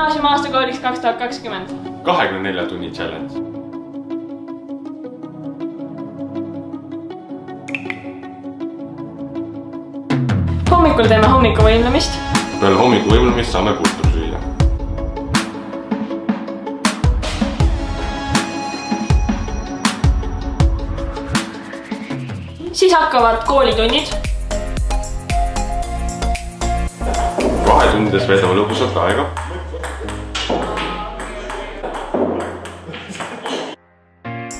gümnaasium aastakooliks kaks tuhat kakskümmend. kahekümne nelja tunni challenge. hommikul teeme hommikuvõimlemist, peale hommikuvõimlemist saame putru süüa. siis hakkavad koolitunnid, vahetundides veedame lõbusalt aega.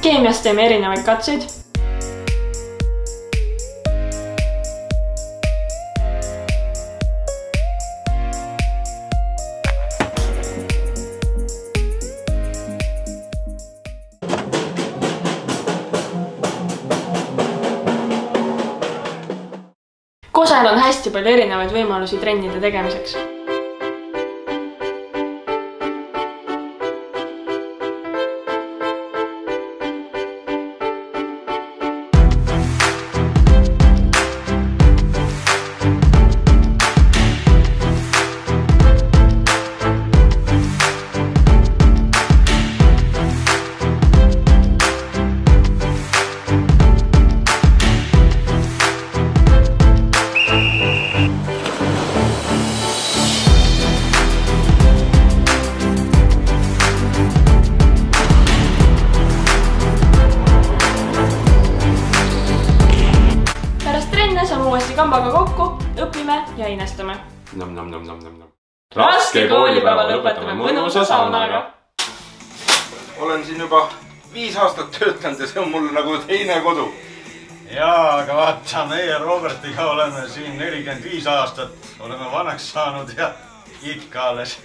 Keemias teeme erinevaid katseid, Kosel on hästi palju erinevaid võimalusi trennide tegemiseks trenne saame uuesti kambaga kokku, õpime ja inestame. Raske koolipäeva lõpetame mõnusa saunaga. olen siin juba viis aastat töötanud ja see on mul nagu teine kodu. jaa, aga vaata, meie Robertiga oleme siin nelikümmend viis aastat, oleme vanaks saanud ja ikka alles